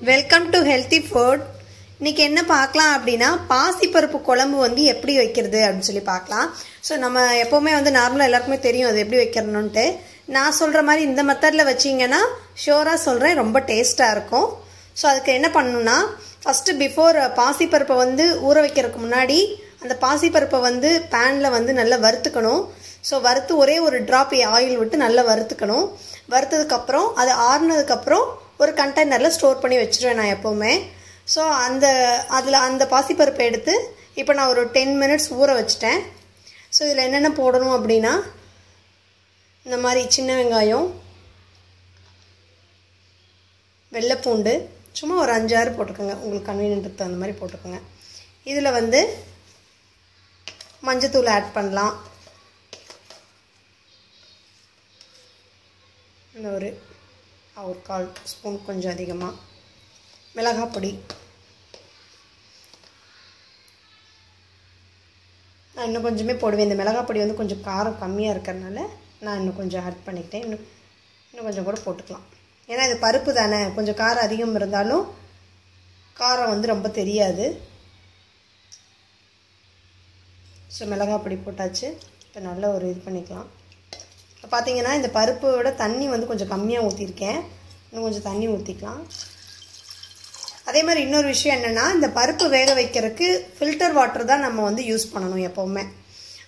Welcome to healthy food இன்றைக்கி என்ன பார்க்கலாம் அப்படின்னா பாசிப்பருப்பு குழம்பு வந்து எப்படி வைக்கிறது அப்படின்னு சொல்லி பார்க்கலாம். ஸோ நம்ம எப்போவுமே வந்து நார்மலாக எல்லாருக்குமே தெரியும் அது எப்படி வைக்கிறணுன்ட்டு. நான் சொல்கிற மாதிரி இந்த மெத்தடில் வச்சிங்கன்னா ஷோராக சொல்கிறேன் ரொம்ப டேஸ்ட்டாக இருக்கும். ஸோ அதுக்கு என்ன பண்ணணும்னா ஃபஸ்ட்டு பிஃபோர் பாசிப்பருப்பை வந்து ஊற வைக்கிறதுக்கு முன்னாடி அந்த பாசிப்பருப்பை வந்து பேனில் வந்து நல்லா வறுத்துக்கணும். ஸோ வறுத்து ஒரே ஒரு ட்ராப் ஆயில் விட்டு நல்லா வறுத்துக்கணும். வறுத்ததுக்கப்புறம் அது ஆறுனதுக்கப்புறம் ஒரு கண்டெய்னரில் ஸ்டோர் பண்ணி வச்சுருவேன் நான் எப்போவுமே. ஸோ அந்த அதில் அந்த பாசிப்பருப்பை எடுத்து இப்போ நான் ஒரு டென் மினிட்ஸ் ஊற வச்சுட்டேன். ஸோ இதில் என்னென்ன போடணும் அப்படின்னா இந்த மாதிரி சின்ன வெங்காயம் வெள்ளைப்பூண்டு சும்மா ஒரு அஞ்சாறு போட்டுக்கோங்க. உங்களுக்கு கன்வீனியன்ட் தகுந்த மாதிரி போட்டுக்கோங்க. இதில் வந்து மஞ்சத்தூள் ஆட் பண்ணலாம். இந்த ஒரு ஒரு கால் ஸ்பூன் கொஞ்சம் அதிகமாக மிளகாய் பொடி நான் இன்னும் கொஞ்சமே போடுவேன். இந்த மிளகாய் பொடி வந்து கொஞ்சம் காரம் கம்மியாக இருக்கிறதுனால நான் இன்னும் கொஞ்சம் ஆட் பண்ணிக்கிட்டேன். இன்னும் இன்னும் கொஞ்சம் கூட போட்டுக்கலாம். ஏன்னா இது பருப்பு தானே. கொஞ்சம் காரம் அதிகம் இருந்தாலும் காரம் வந்து ரொம்ப தெரியாது. ஸோ மிளகாய் பொடி போட்டாச்சு. இப்போ நல்லா ஒரு இது பண்ணிக்கலாம். பார்த்தீங்கன்னா இந்த பருப்போட தண்ணி வந்து கொஞ்சம் கம்மியாக ஊற்றிருக்கேன் இன்னும் கொஞ்சம் தண்ணி ஊற்றிக்கலாம் அதே மாதிரி இன்னொரு விஷயம் என்னென்னா இந்த பருப்பு வேக வைக்கிறதுக்கு ஃபில்டர் வாட்டர் தான் நம்ம வந்து யூஸ் பண்ணணும் எப்போவுமே.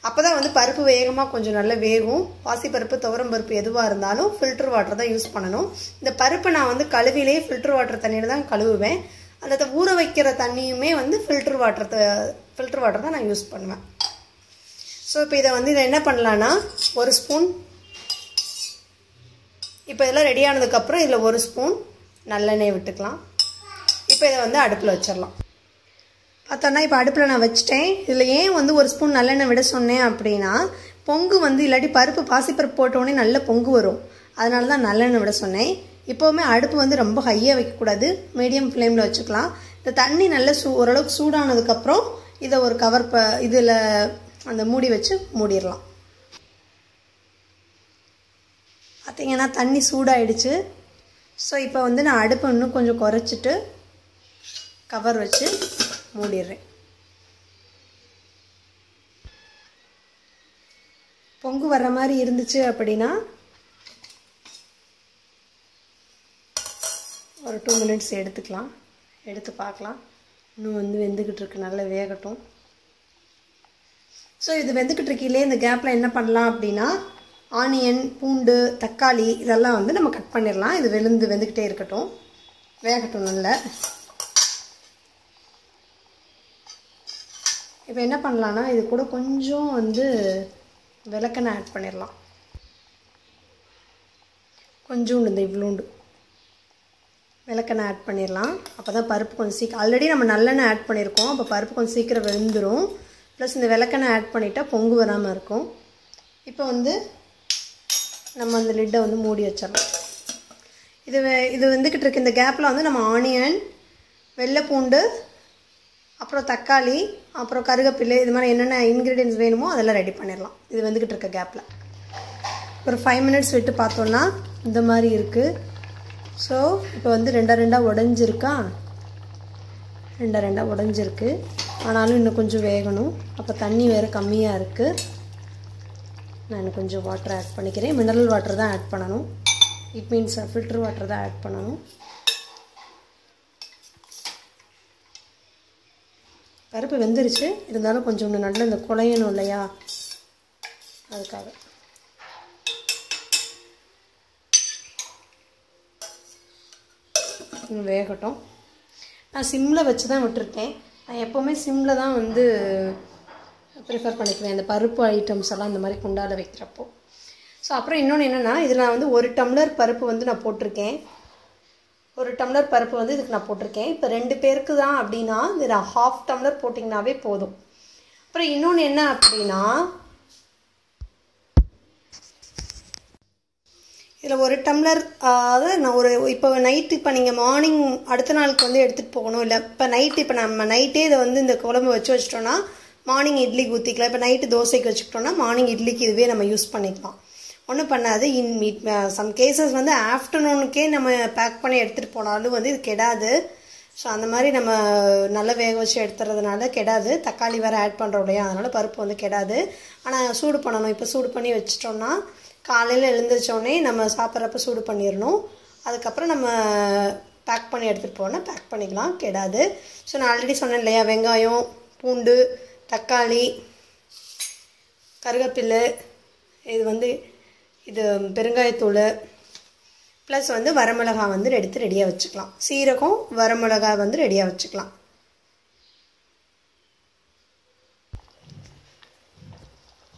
அப்போ தான் வந்து பருப்பு வேகமாக கொஞ்சம் நல்லா வேகும். பாசிப்பருப்பு துவரம் பருப்பு எதுவாக இருந்தாலும் ஃபில்டர் வாட்டர் தான் யூஸ் பண்ணணும். இந்த பருப்பை நான் வந்து கழுவிலே ஃபில்டர் வாட்டர் தண்ணியில் தான் கழுவுவேன். அந்த ஊற வைக்கிற தண்ணியுமே வந்து ஃபில்டர் வாட்டர் ஃபில்டர் வாட்டர் தான் நான் யூஸ் பண்ணுவேன். ஸோ இப்போ இதை வந்து இதை என்ன பண்ணலான்னா ஒரு ஸ்பூன் இப்போ இதெல்லாம் ரெடி ஆனதுக்கப்புறம் இதில் ஒரு ஸ்பூன் நல்லெண்ணெய் விட்டுக்கலாம். இப்போ இதை வந்து அடுப்பில் வச்சிடலாம். பார்த்தோன்னா இப்போ அடுப்பில் நான் வச்சுட்டேன். இதில் ஏன் வந்து ஒரு ஸ்பூன் நல்லெண்ணெய் விட சொன்னேன் அப்படின்னா பொங்கு வந்து இல்லாட்டி பருப்பு பாசிப்பருப்பு போட்டோடனே நல்ல பொங்கு வரும். அதனால தான் நல்லெண்ணெய் விட சொன்னேன். இப்போவுமே அடுப்பு வந்து ரொம்ப ஹையாக வைக்கக்கூடாது மீடியம் ஃப்ளேமில் வச்சுக்கலாம். இந்த தண்ணி நல்ல சூ ஓரளவுக்கு சூடானதுக்கப்புறம் இதை ஒரு கவர் ப இதில் அந்த மூடி வச்சு மூடிடலாம். பார்த்தீங்கன்னா தண்ணி சூடாயிடுச்சு. ஸோ இப்போ வந்து நான் அடுப்பை இன்னும் கொஞ்சம் குறைச்சிட்டு கவர் வச்சு மூடிடுறேன். பொங்கு வர்ற மாதிரி இருந்துச்சு அப்படின்னா ஒரு டூ மினிட்ஸ் எடுத்துக்கலாம். எடுத்து பார்க்கலாம். இன்னும் வந்து வெந்துக்கிட்டு இருக்கு. நல்லா வேகட்டும். ஸோ இது வெந்துக்கிட்டு இருக்கையிலே இந்த கேப்பில் என்ன பண்ணலாம் அப்படின்னா ஆனியன் பூண்டு தக்காளி இதெல்லாம் வந்து நம்ம கட் பண்ணிடலாம். இது வெளுந்து வெந்துக்கிட்டே இருக்கட்டும். வேகட்டும் நல்ல. இப்போ என்ன பண்ணலான்னா இது கூட கொஞ்சம் வந்து விளக்கெண்ணெய் ஆட் பண்ணிடலாம். கொஞ்சோண்டு இந்த இவ்வளோண்டு விளக்கெண்ணெய் ஆட் பண்ணிடலாம். அப்போ தான் பருப்பு கொஞ்சம் சீக்கிரம் ஆல்ரெடி நம்ம நல்லெண்ணெய் ஆட் பண்ணியிருக்கோம். அப்போ பருப்பு கொஞ்சம் சீக்கிரம் வெந்துடும் ப்ளஸ் இந்த விளக்கெண்ணெய் ஆட் பண்ணிட்டால் பொங்கு வராமல் இருக்கும். இப்போ வந்து நம்ம அந்த லிட்டை வந்து மூடி வச்சிடலாம். இது இது வந்துக்கிட்டு இருக்க. இந்த கேப்பில் வந்து நம்ம ஆனியன் வெள்ளைப்பூண்டு அப்புறம் தக்காளி அப்புறம் கருகப்பில்லை இது மாதிரி என்னென்ன இன்க்ரீடியன்ஸ் வேணுமோ அதெல்லாம் ரெடி பண்ணிடலாம். இது வந்துக்கிட்டு இருக்க கேப்பில் ஒரு ஃபைவ் மினிட்ஸ் விட்டு பார்த்தோன்னா இந்த மாதிரி இருக்குது ஸோ இப்போ வந்து ரெண்டாக ரெண்டாக உடஞ்சிருக்கா? ரெண்டாக ரெண்டாக உடஞ்சிருக்கு. ஆனாலும் இன்னும் கொஞ்சம் வேகணும். அப்போ தண்ணி வேறு கம்மியாக இருக்குது நான் கொஞ்சம் வாட்டர் ஆட் பண்ணிக்கிறேன். மினரல் வாட்டர் தான் ஆட் பண்ணணும். இட் மீன்ஸ் ஃபில்ட்ரு வாட்டர் தான் ஆட் பண்ணணும். பருப்பு வெந்துருச்சு. இருந்தாலும் கொஞ்சம் நல்ல இந்த குழையணும் இல்லையா? அதுக்காக. வேகட்டும். நான் சிம்மில் வச்சு தான் விட்டுருக்கேன். நான் எப்போவுமே சிம்மில் தான் வந்து ப்ரிஃபர் பண்ணிக்குவேன். அந்த பருப்பு ஐட்டம்ஸ் எல்லாம் இந்த மாதிரி குண்டாவில் வைக்கிறப்போ. ஸோ அப்புறம் இன்னொன்று என்னென்னா இதில் நான் வந்து ஒரு டம்ளர் பருப்பு வந்து நான் போட்டிருக்கேன். ஒரு டம்ளர் பருப்பு வந்து இதுக்கு நான் போட்டிருக்கேன். இப்போ ரெண்டு பேருக்கு தான் அப்படின்னா இது நான் ஹாஃப் டம்ளர் போட்டிங்கனாவே போதும். அப்புறம் இன்னொன்று என்ன அப்படின்னா இதில் ஒரு டம்ளர் அதாவது நான் ஒரு இப்போ நைட்டு இப்போ நீங்கள் மார்னிங் அடுத்த நாளுக்கு வந்து எடுத்துகிட்டு போகணும். இல்லை இப்போ நைட்டு இப்போ நம்ம நைட்டே இதை வந்து இந்த குழம்பு வச்சு வச்சிட்டோன்னா மார்னிங் இட்லிக்கு ஊற்றிக்கலாம் இப்போ நைட்டு தோசைக்கு வச்சுக்கிட்டோம்னா மார்னிங் இட்லிக்கு இதுவே நம்ம யூஸ் பண்ணிக்கலாம். ஒன்றும் பண்ணாது. இன் மீட் சம் கேசஸ் வந்து ஆஃப்டர்நூனுக்கே நம்ம பேக் பண்ணி எடுத்துகிட்டு போனாலும் வந்து இது கெடாது. ஸோ அந்த மாதிரி நம்ம நல்லா வேக வச்சு எடுத்துறதுனால கெடாது. தக்காளி வேறு ஆட் பண்ணுறோம் இல்லையா? அதனால் பருப்பு வந்து கெடாது. ஆனால் சூடு பண்ணணும். இப்போ சூடு பண்ணி வச்சிட்டோம்னா காலையில் எழுந்திரிச்சோடனே நம்ம சாப்பிட்றப்ப சூடு பண்ணிடணும். அதுக்கப்புறம் நம்ம பேக் பண்ணி எடுத்துகிட்டு போனால் பேக் பண்ணிக்கலாம். கெடாது. ஸோ நான் ஆல்ரெடி சொன்னேன் இல்லையா? வெங்காயம் பூண்டு தக்காளி கருவேப்பிலை இது வந்து இது பெருங்காயத்தூள் ப்ளஸ் வந்து வரமிளகாய் வந்து எடுத்து ரெடியாக வச்சுக்கலாம். சீரகம் வரமிளகாய் வந்து ரெடியாக வச்சுக்கலாம்.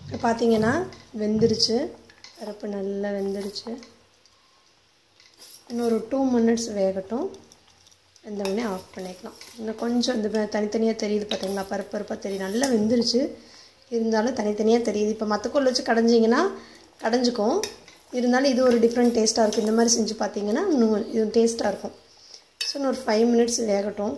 இப்போ பார்த்தீங்கன்னா வெந்துருச்சு. பருப்பு நல்லா வெந்துருச்சு. இன்னொரு டூ மினிட்ஸ் வேகட்டும். வெந்தவுடனே ஆஃப் பண்ணிக்கலாம். இன்னும் கொஞ்சம் இந்த தனித்தனியாக தெரியுது பார்த்தீங்களா பருப்பு பருப்பாக தெரியும் நல்லா வெந்துருச்சு. இருந்தாலும் தனித்தனியாக தெரியுது. இப்போ மற்றக்கொள்ள வச்சு கடைஞ்சிங்கன்னா கடைஞ்சிக்கும். இருந்தாலும் இது ஒரு டிஃப்ரெண்ட் டேஸ்ட்டாக இருக்கும். இந்த மாதிரி செஞ்சு பார்த்தீங்கன்னா இன்னும் இது டேஸ்ட்டாக இருக்கும். ஸோ இன்னும் ஒரு ஃபைவ் மினிட்ஸ் வேகட்டும்.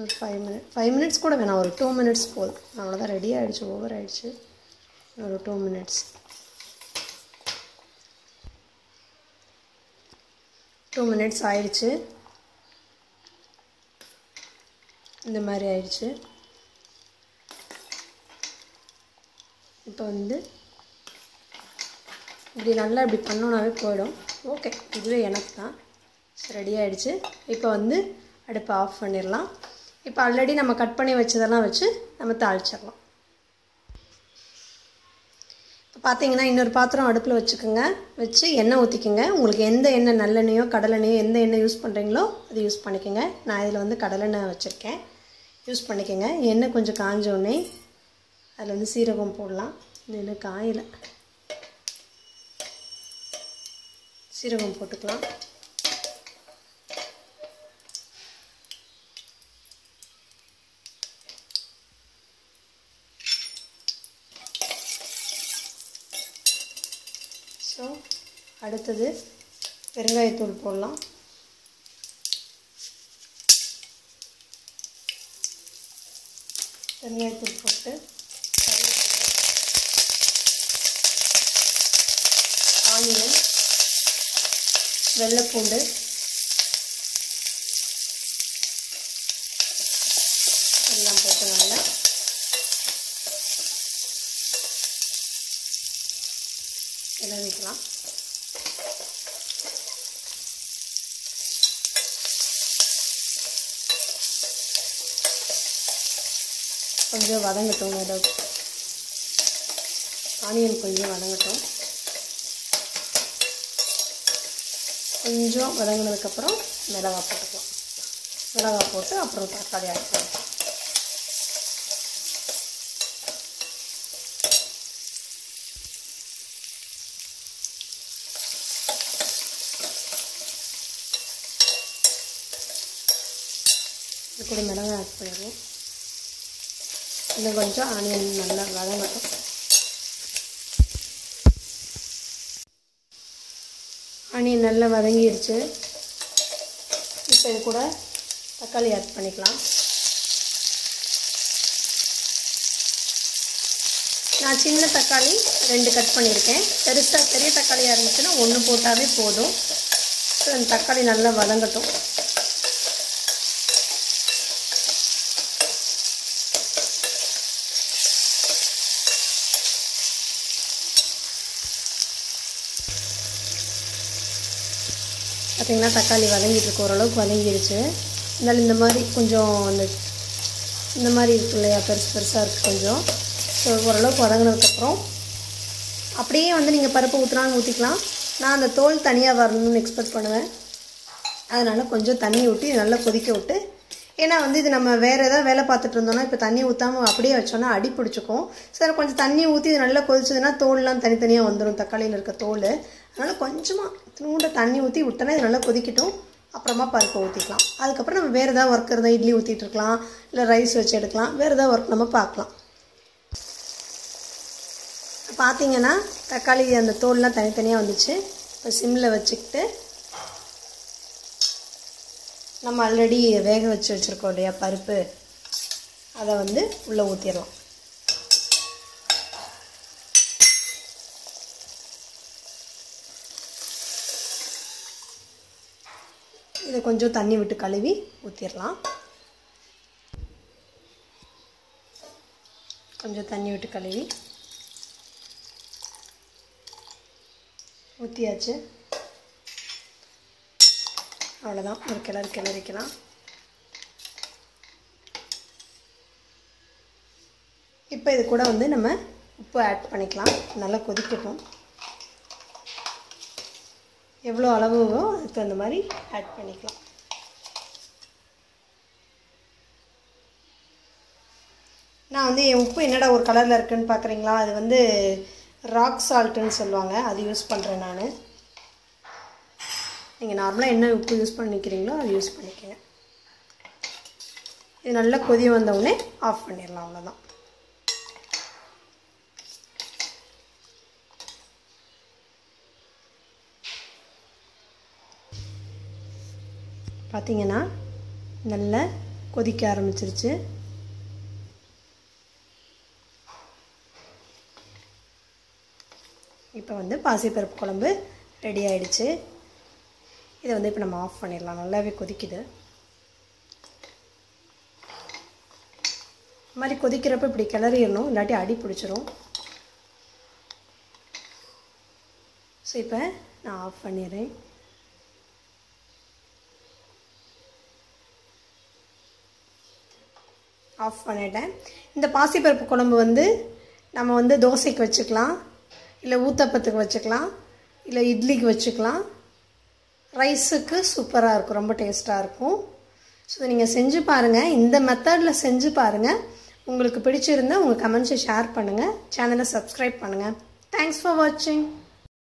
ஒரு ஃபைவ் மினிட் ஃபைவ் மினிட்ஸ் கூட வேணாம். ஒரு டூ மினிட்ஸ் போதும். அவ்வளோதான் ரெடி ஆகிடுச்சு ஓவர் ஆகிடுச்சு ஒரு டூ மினிட்ஸ் டூ மினிட்ஸ் ஆயிடுச்சு. இந்த மாதிரி ஆயிடுச்சு. இப்போ வந்து இப்படி நல்லா இப்படி பண்ணோன்னாவே போயிடும். ஓகே இதுவே எனக்கு தான். ரெடி ஆகிடுச்சு இப்போ வந்து அடுப்பை ஆஃப் பண்ணிடலாம். இப்போ ஆல்ரெடி நம்ம கட் பண்ணி வச்சதெல்லாம் வச்சு நம்ம தாளிச்சிடலாம் இப்போ பார்த்தீங்கன்னா இன்னொரு பாத்திரம் அடுப்பில் வச்சுக்கோங்க. வச்சு எண்ணெய் ஊற்றிக்கோங்க உங்களுக்கு எந்த எண்ணெய் நல்லெண்ணெயோ கடலெண்ணெயோ எந்த எண்ணெய் யூஸ் பண்ணுறீங்களோ அது யூஸ் பண்ணிக்கோங்க. நான் இதில் வந்து கடலெண்ணெய் வச்சுருக்கேன். யூஸ் பண்ணிக்கோங்க. எண்ணெய் கொஞ்சம் காஞ்சோடனே அதில் வந்து சீரகம் போடலாம். இன்னும் காயில். சீரகம் போட்டுக்கலாம் ஸோ அடுத்தது பெருங்காயத்தூள் போடலாம். பெருங்காயத்தூள் போட்டு ஆனியன் வெள்ளைப்பூண்டு எல்லாம் போட்டு நல்லா கிளறிக்கலாம் கொஞ்சம் வதங்கட்டும் ஏதாவது ஆனியன் கொஞ்சம் வதங்கட்டும். கொஞ்சம் வதங்கினதுக்கப்புறம் மிளகா போட்டுக்கலாம். மிளகா போட்டு அப்புறம் தக்காளி ஆக்கலாம் இது கூட மிளகா ஆட் பண்ணிடுவோம். இன்னும் கொஞ்சம் ஆனியன் நல்லா வதங்கட்டும். ஆனியன் நல்லா வதங்கிடுச்சு இப்போ இது கூட தக்காளி ஆட் பண்ணிக்கலாம். நான் சின்ன தக்காளி ரெண்டு கட் பண்ணியிருக்கேன். பெருசாக பெரிய தக்காளியாக இருந்துச்சுன்னா ஒன்று போட்டாவே போதும். அந்த தக்காளி நல்லா வதங்கட்டும். பார்த்திங்கன்னா தக்காளி வதங்கிட்டுருக்கு ஓரளவுக்கு வதங்கிடுச்சு இருந்தாலும் இந்த மாதிரி கொஞ்சம் அந்த இந்த மாதிரி இருக்கு இல்லையா பெருசு பெருசாக இருக்குது கொஞ்சம். ஸோ ஓரளவுக்கு வதங்கினதுக்கப்புறம் அப்படியே வந்து நீங்கள் பருப்பு ஊற்றினாலும் ஊற்றிக்கலாம் நான் அந்த தோல் தனியாக வரணும்னு எக்ஸ்பெக்ட் பண்ணுவேன். அதனால் கொஞ்சம் தண்ணி ஊற்றி நல்லா கொதிக்க விட்டு ஏன்னா வந்து இது நம்ம வேறு ஏதாவது வேலை பார்த்துட்டு இருந்தோம்னா இப்போ தண்ணி ஊற்றாமல் அப்படியே வச்சோன்னா அடி பிடிச்சிக்கும். சார் கொஞ்சம் தண்ணி ஊற்றி இது நல்லா கொதிச்சதுன்னா தோல்லாம் தனித்தனியாக வந்துடும் தக்காளியில் இருக்க தோல். அதனால் கொஞ்சமாக தூண்ட தண்ணி ஊற்றி விட்டோன்னா இது நல்லா கொதிக்கட்டும். அப்புறமா பருப்பை ஊற்றிக்கலாம் அதுக்கப்புறம் நம்ம வேறு ஏதாவது ஒர்க் இருந்தால் இட்லி ஊற்றிட்டு இருக்கலாம் இல்லை ரைஸ் வச்சு எடுக்கலாம். வேறு ஏதாவது ஒர்க் நம்ம பார்க்கலாம். பார்த்தீங்கன்னா தக்காளி அந்த தோல்லாம் தனித்தனியாக வந்துச்சு. இப்போ சிம்மில் வச்சுக்கிட்டு நம்ம ஆல்ரெடி வேக வச்சு வச்சுருக்கோம் இல்லையா பருப்பு. அதை வந்து உள்ளே ஊற்றிடலாம் இதை கொஞ்சம் தண்ணி விட்டு கழுவி ஊற்றிடலாம் கொஞ்சம் தண்ணி விட்டு கழுவி. ஊற்றியாச்சு அவ்வளோதான் ஒரு கிளறு கிளறிக்கலாம் இப்போ இது கூட வந்து நம்ம உப்பு ஆட் பண்ணிக்கலாம். நல்லா கொதிக்கட்டும். எவ்வளோ அளவுவோ அதுக்கு தகுந்த மாதிரி ஆட் பண்ணிக்கலாம். நான் வந்து என் உப்பு என்னடா ஒரு கலரில் இருக்குதுன்னு பார்க்குறீங்களா அது வந்து ராக் சால்ட்டுன்னு சொல்லுவாங்க. அது யூஸ் பண்ணுறேன் நான். நீங்கள் நார்மலாக என்ன உப்பு யூஸ் பண்ணிக்கிறீங்களோ அது யூஸ் பண்ணிக்கோங்க. இது நல்லா கொதி வந்தவுடனே ஆஃப் பண்ணிடலாம் அவ்வளோதான் பார்த்தீங்கன்னா நல்லா கொதிக்க ஆரம்பிச்சிருச்சு. இப்போ வந்து பாசிப்பருப்பு குழம்பு ரெடி ஆயிடுச்சு. இதை வந்து இப்போ நம்ம ஆஃப் பண்ணிடலாம். நல்லாவே கொதிக்குது. இந்த மாதிரி கொதிக்கிறப்ப இப்படி கிளறிடணும். இல்லாட்டி அடி பிடிச்சிரும். ஸோ இப்போ நான் ஆஃப் பண்ணிடுறேன். ஆஃப் பண்ணிட்டேன். இந்த பாசிப்பருப்பு குழம்பு வந்து நம்ம வந்து தோசைக்கு வச்சுக்கலாம். இல்லை ஊத்தப்பத்துக்கு வச்சுக்கலாம். இல்லை இட்லிக்கு வச்சுக்கலாம். ரைஸுக்கு சூப்பராக இருக்கும் ரொம்ப டேஸ்ட்டாக இருக்கும். ஸோ நீங்கள் செஞ்சு பாருங்கள் இந்த மெத்தடில் செஞ்சு பாருங்கள் உங்களுக்கு பிடிச்சிருந்தா உங்கள் கமெண்ட்ஸை ஷேர் பண்ணுங்கள் சேனலை சப்ஸ்கிரைப் பண்ணுங்கள் தேங்க்ஸ் ஃபார் வாட்சிங்